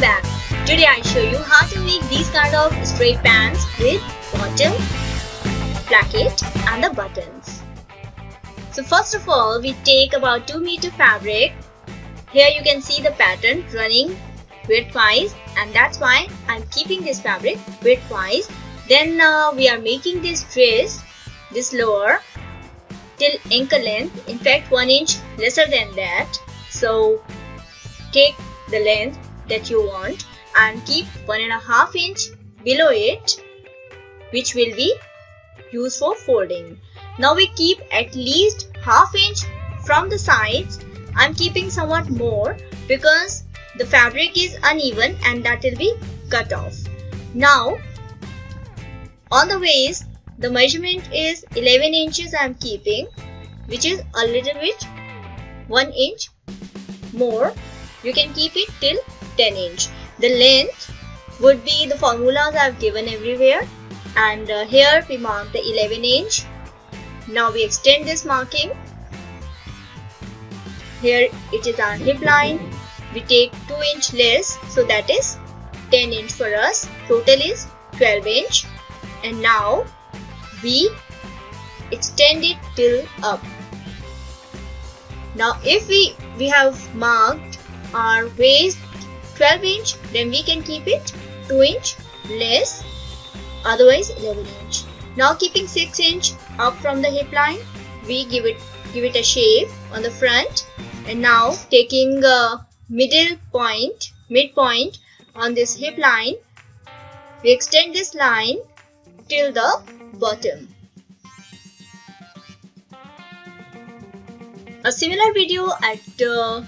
welcome back. Today I show you how to make these kind of straight pants with bottom, placket and the buttons. So first of all we take about 2 meter fabric. Here you can see the pattern running widthwise and that's why I'm keeping this fabric widthwise. Then uh, we are making this dress, this lower till ankle length in fact 1 inch lesser than that so take the length that you want and keep one and a half inch below it which will be used for folding. Now we keep at least half inch from the sides. I'm keeping somewhat more because the fabric is uneven and that will be cut off. Now on the waist the measurement is 11 inches I'm keeping which is a little bit 1 inch more you can keep it till 10 inch. The length would be the formulas I've given everywhere. And uh, here we mark the 11 inch. Now we extend this marking. Here it is our hip line. We take 2 inch less so that is 10 inch for us. Total is 12 inch. And now we extend it till up. Now if we we have marked our waist 12 inch then we can keep it 2 inch less otherwise 11 inch. Now keeping 6 inch up from the hip line we give it give it a shape on the front. And now taking a middle point midpoint on this hip line we extend this line till the bottom. A similar video at uh,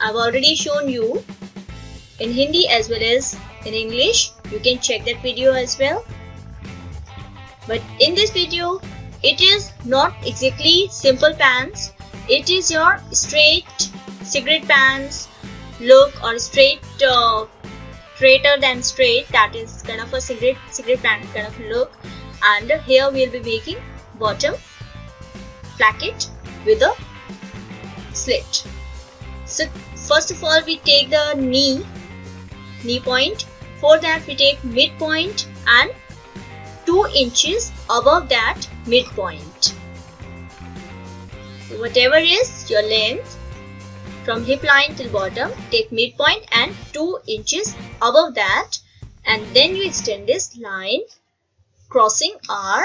I've already shown you in Hindi as well as in English. You can check that video as well. But in this video, it is not exactly simple pants. It is your straight cigarette pants look or straight uh, straighter than straight that is kind of a cigarette cigarette pant kind of look and here we'll be making bottom placket with a slit so first of all we take the knee knee point. For that we take midpoint and 2 inches above that midpoint. Whatever is your length from hip line till bottom, take midpoint and 2 inches above that and then you extend this line crossing our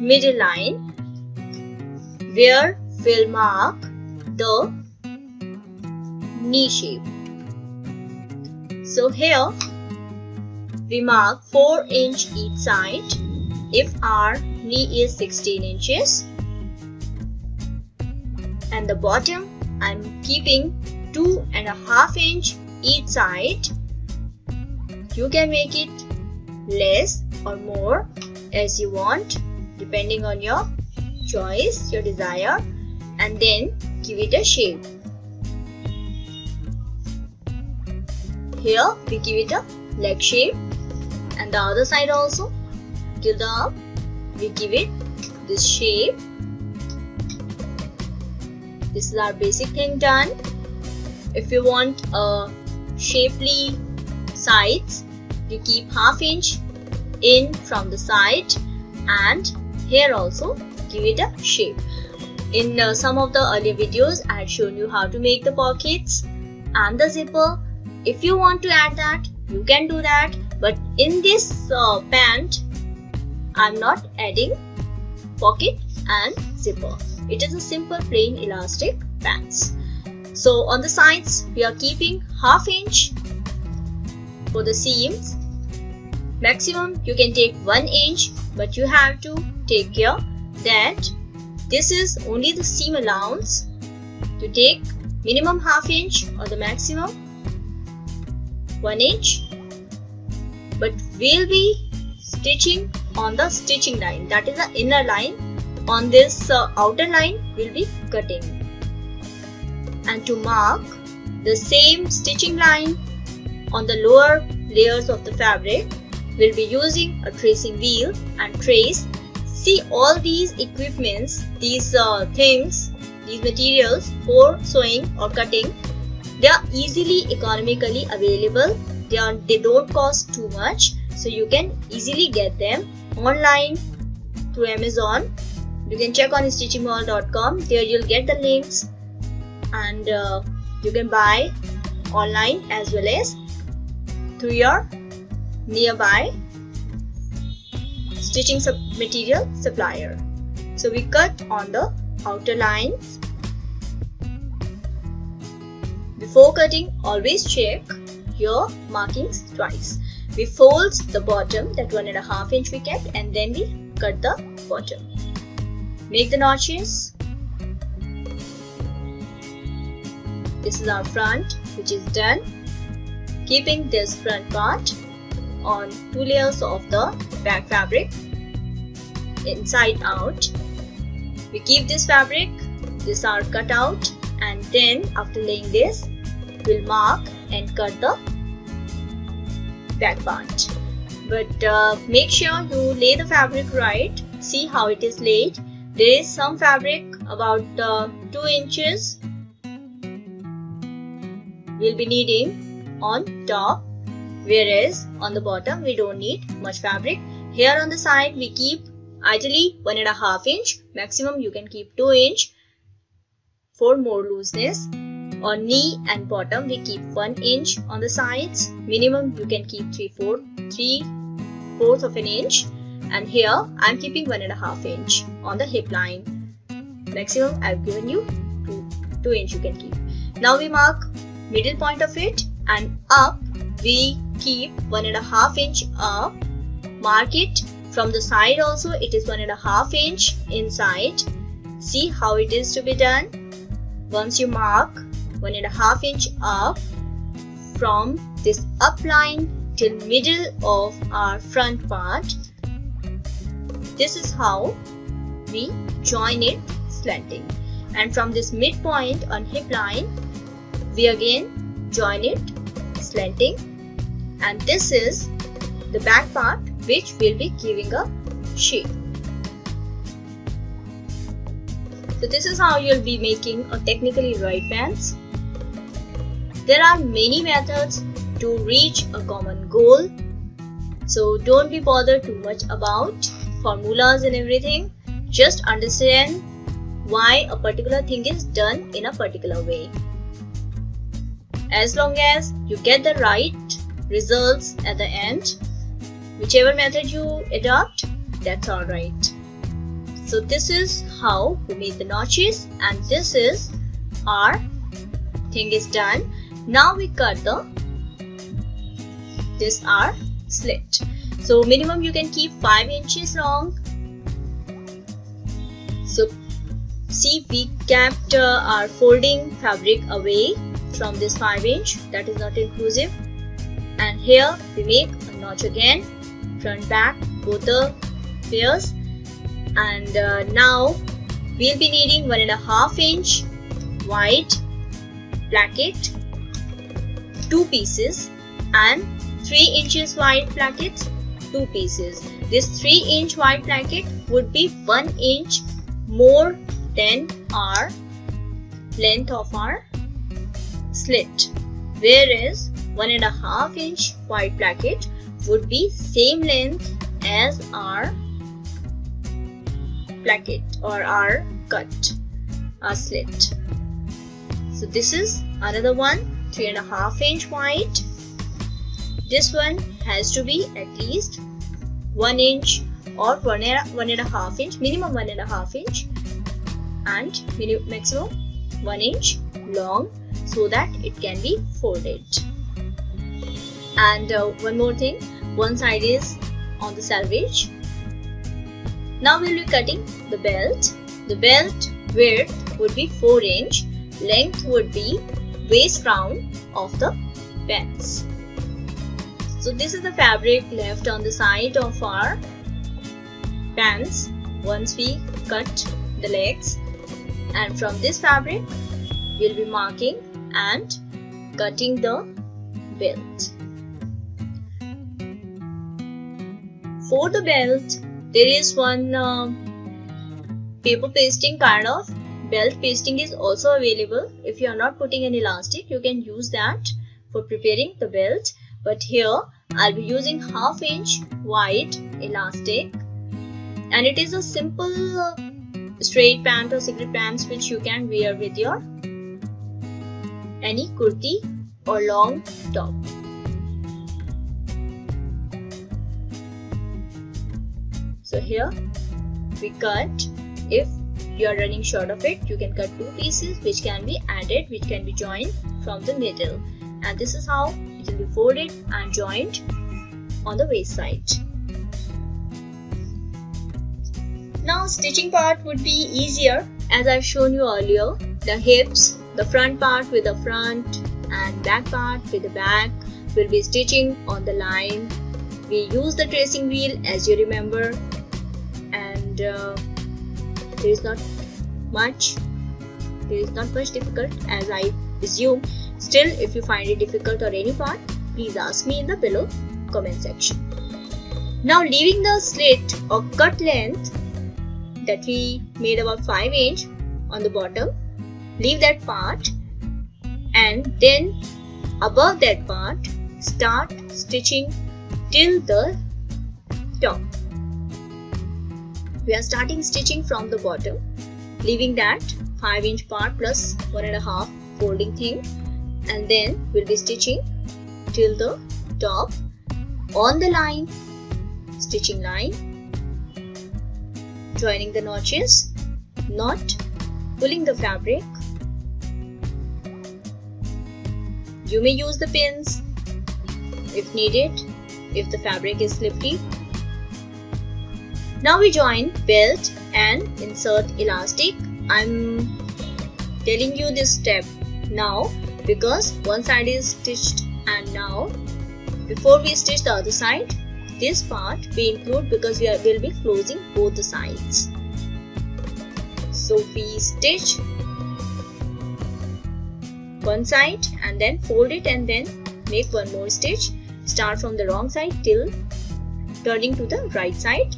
middle line where we'll mark the knee shape. So here we mark 4 inch each side. If our knee is 16 inches. And the bottom I'm keeping two and a half inch each side. You can make it less or more as you want depending on your choice your desire and then give it a shape Here we give it a leg shape and the other side also till the up we give it this shape. This is our basic thing done. If you want a shapely sides you keep half inch in from the side and here also give it a shape. In uh, some of the earlier videos I had shown you how to make the pockets and the zipper if you want to add that you can do that. But in this uh, pant I'm not adding pocket and zipper it is a simple plain elastic pants. So on the sides we are keeping half inch for the seams. Maximum you can take one inch but you have to take care that this is only the seam allowance. To take minimum half inch or the maximum 1 inch but we'll be stitching on the stitching line. That is the inner line. On this uh, outer line we'll be cutting. And to mark the same stitching line on the lower layers of the fabric we'll be using a tracing wheel and trace. See all these equipments these uh, things these materials for sewing or cutting they are easily economically available. They are they don't cost too much. So you can easily get them online through amazon. You can check on stitchingmall.com there you'll get the links. And uh, you can buy online as well as through your nearby stitching sub material supplier. So we cut on the outer lines before cutting always check your markings twice. We fold the bottom that one and a half inch we kept and then we cut the bottom. Make the notches. This is our front which is done. Keeping this front part on two layers of the back fabric inside out. We keep this fabric. This are cut out and then after laying this we'll mark and cut the back part. But uh, make sure you lay the fabric right. See how it is laid. There is some fabric about uh, 2 inches we'll be needing on top. Whereas on the bottom we don't need much fabric. Here on the side we keep ideally one and a half inch. Maximum you can keep 2 inch for more looseness. On knee and bottom we keep 1 inch on the sides. Minimum you can keep 3 4 3 fourths of an inch. And here I'm keeping one and a half inch on the hip line. Maximum I've given you 2 2 inch you can keep. Now we mark middle point of it and up we keep one and a half inch up. Mark it from the side also it is one and a half inch inside. See how it is to be done once you mark one and a half inch up from this up line till middle of our front part. This is how we join it slanting and from this midpoint on hip line we again join it slanting and this is the back part which will be giving a shape. So this is how you'll be making a technically right pants. There are many methods to reach a common goal. So don't be bothered too much about formulas and everything. Just understand why a particular thing is done in a particular way. As long as you get the right results at the end, whichever method you adopt, that's alright. So this is how we made the notches and this is our thing is done now we cut the this our slit. So minimum you can keep 5 inches long. So see we kept uh, our folding fabric away from this 5 inch that is not inclusive and here we make a notch again front back both the pairs and uh, now we'll be needing one and a half inch white placket two pieces and 3 inches wide plackets 2 pieces. This 3 inch wide placket would be 1 inch more than our length of our slit whereas one and a half inch wide placket would be same length as our placket or our cut our slit so this is another one three and a half inch wide. This one has to be at least one inch or one and, one and a half inch minimum one and a half inch and maximum one inch long so that it can be folded. And uh, one more thing one side is on the selvage now we'll be cutting the belt the belt width would be 4 inch length would be waist round of the pants. So this is the fabric left on the side of our pants once we cut the legs and from this fabric we'll be marking and cutting the belt. For the belt there is one uh, paper pasting kind of belt pasting is also available. If you are not putting an elastic you can use that for preparing the belt. But here I'll be using half inch wide elastic. And it is a simple uh, straight pant or cigarette pants which you can wear with your any kurti or long top. So here we cut if you are running short of it you can cut two pieces which can be added which can be joined from the middle and this is how it will be folded and joined on the waist side. Now stitching part would be easier as I've shown you earlier. The hips, the front part with the front and back part with the back will be stitching on the line. We use the tracing wheel as you remember and uh, there is not much there is not much difficult as I assume Still, if you find it difficult or any part, please ask me in the below comment section. Now leaving the slit or cut length that we made about 5 inch on the bottom, leave that part and then above that part start stitching till the top. We are starting stitching from the bottom, leaving that 5 inch part plus 1.5 folding thing. And then we'll be stitching till the top on the line stitching line joining the notches not pulling the fabric. You may use the pins if needed if the fabric is slippery now we join belt and insert elastic. I'm telling you this step now because one side is stitched and now before we stitch the other side this part we include because we are, will be closing both the sides. So we stitch one side and then fold it and then make one more stitch. Start from the wrong side till turning to the right side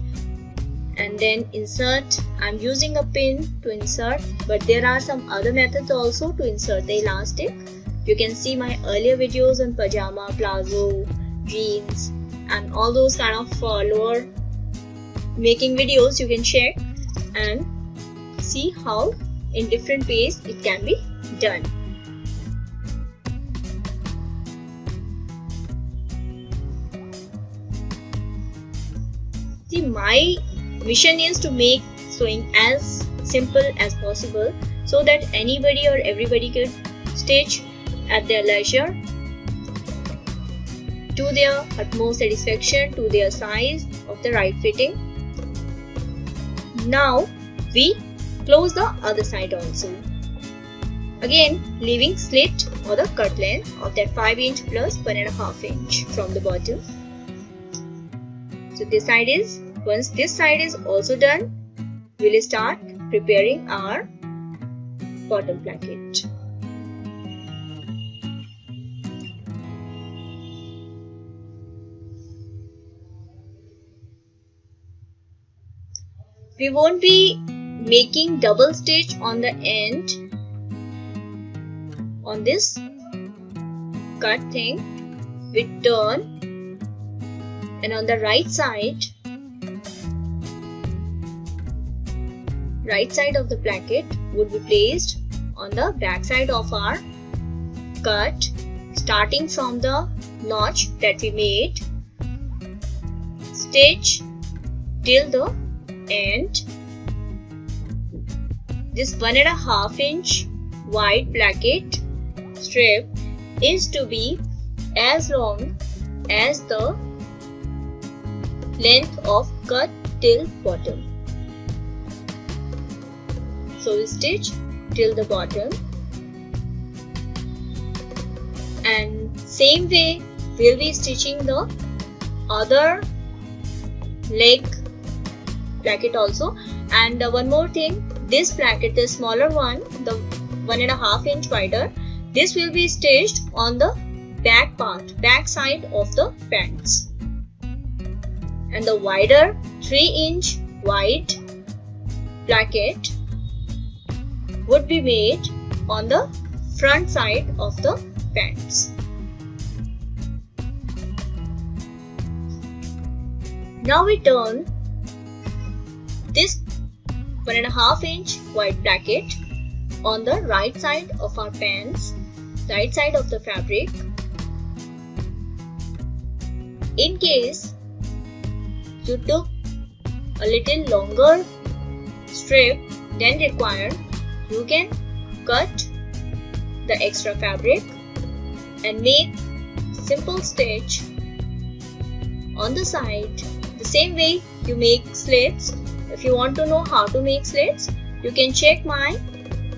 and then insert I'm using a pin to insert but there are some other methods also to insert the elastic you can see my earlier videos on pajama, plazo, jeans and all those kind of uh, lower making videos you can check and see how in different ways it can be done. See my mission is to make sewing as simple as possible so that anybody or everybody can stitch at their leisure to their utmost satisfaction to their size of the right fitting. Now we close the other side also. Again leaving slit or the cut length of that 5 inch plus 1.5 inch from the bottom. So this side is, once this side is also done, we'll start preparing our bottom placket. we won't be making double stitch on the end on this cut thing we turn and on the right side right side of the placket would be placed on the back side of our cut starting from the notch that we made stitch till the and this one and a half inch wide placket strip is to be as long as the length of cut till bottom. So we stitch till the bottom. And same way we'll be stitching the other leg placket also. And uh, one more thing this placket the smaller one the one and a half inch wider this will be stitched on the back part back side of the pants. And the wider 3 inch wide placket would be made on the front side of the pants. Now we turn this one and a half inch wide placket on the right side of our pants, right side of the fabric. In case you took a little longer strip than required, you can cut the extra fabric and make simple stitch on the side. The same way you make slits. If you want to know how to make slits you can check my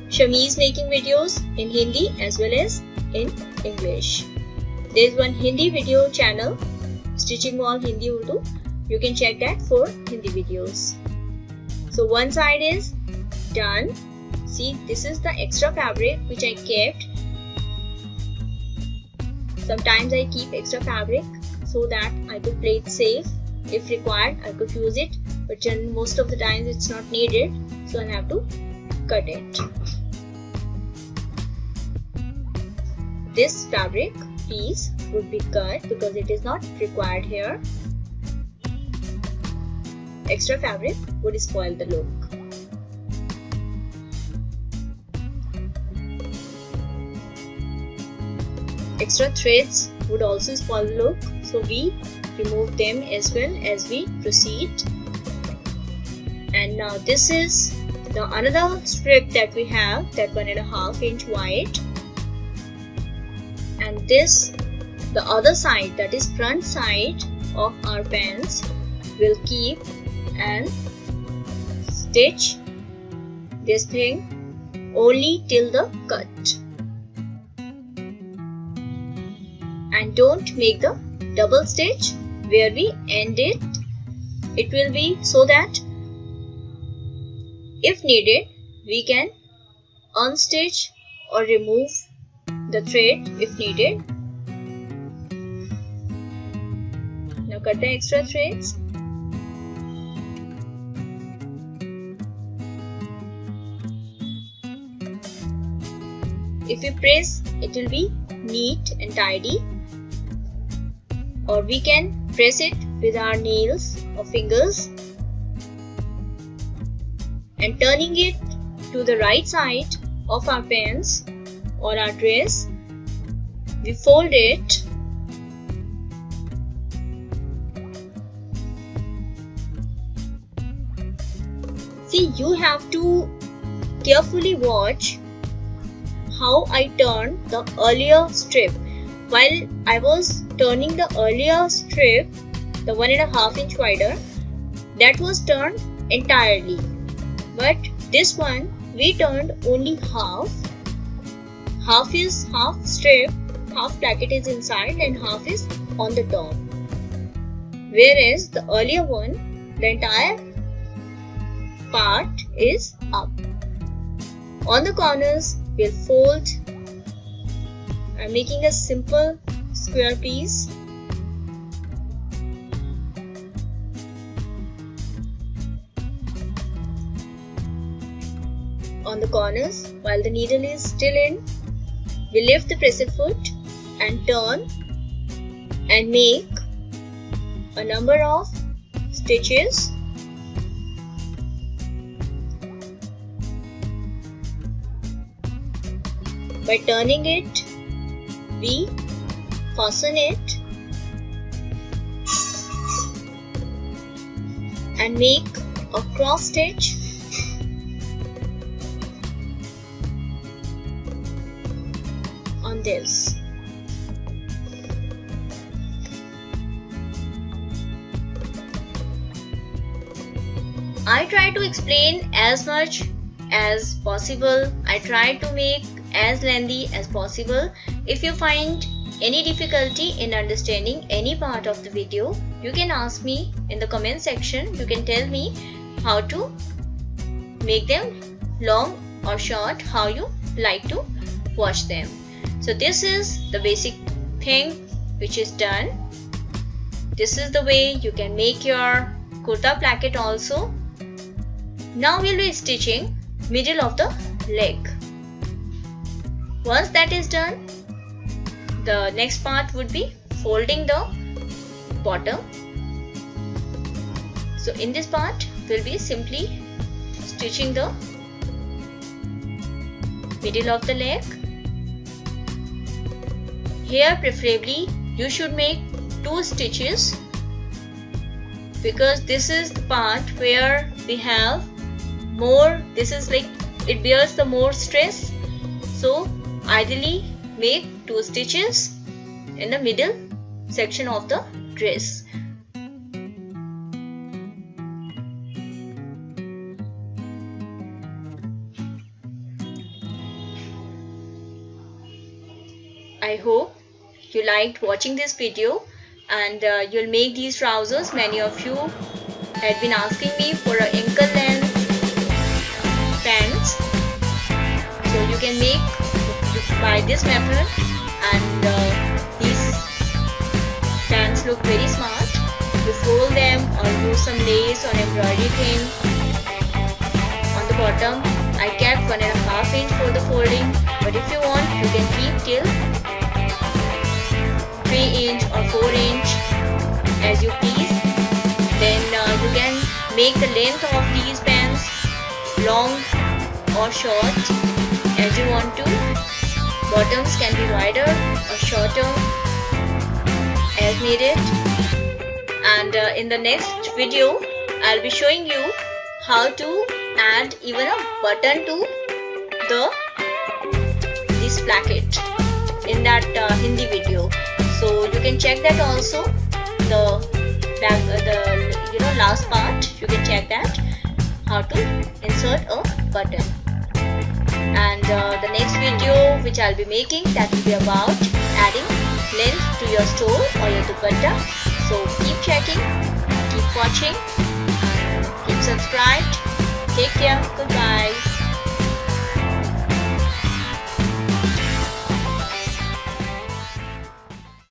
shameez making videos in Hindi as well as in English. There is one Hindi video channel Stitching Mall Hindi Urdu. You can check that for Hindi videos. So one side is done see this is the extra fabric which I kept. Sometimes I keep extra fabric so that I could play it safe. If required I could use it but most of the times it's not needed so I'll have to cut it. This fabric piece would be cut because it is not required here. Extra fabric would spoil the look extra threads would also spoil look so we remove them as well as we proceed. And now this is the another strip that we have that one and a half inch wide. And this the other side that is front side of our pants will keep and stitch this thing only till the cut and don't make the double stitch where we end it. It will be so that if needed we can unstitch or remove the thread if needed. Now cut the extra threads. If you press it will be neat and tidy or we can press it with our nails or fingers and turning it to the right side of our pants or our dress. We fold it. See you have to carefully watch how I turn the earlier strip. While I was turning the earlier strip, the one and a half inch wider, that was turned entirely. But this one, we turned only half. Half is half strip, half placket is inside and half is on the top. Whereas the earlier one, the entire part is up. On the corners, we'll fold I'm making a simple square piece on the corners while the needle is still in we lift the presser foot and turn and make a number of stitches. By turning it we fasten it and make a cross stitch on this I try to explain as much as possible. I try to make as lengthy as possible if you find any difficulty in understanding any part of the video, you can ask me in the comment section. You can tell me how to make them long or short, how you like to watch them. So this is the basic thing which is done. This is the way you can make your kurta placket also. Now we'll be stitching middle of the leg once that is done the next part would be folding the bottom. So in this part we'll be simply stitching the middle of the leg. Here preferably you should make two stitches because this is the part where we have more this is like it bears the more stress. So ideally make two stitches in the middle section of the dress. I hope you liked watching this video and uh, you'll make these trousers. Many of you had been asking me for a ankle this and uh, these pants look very smart. You fold them or do some lace or embroidery thing on the bottom. I kept one and a half inch for the folding. But if you want you can keep till 3 inch or 4 inch as you please. Then uh, you can make the length of these pants long or short as you want to bottoms can be wider or shorter as needed. And uh, in the next video I'll be showing you how to add even a button to the this placket in that uh, Hindi video. So you can check that also. The back uh, the you know last part you can check that how to insert a button and uh, the next video which I'll be making that will be about adding length to your stole or your dupatta. So keep checking keep watching keep subscribed. Take care. Goodbye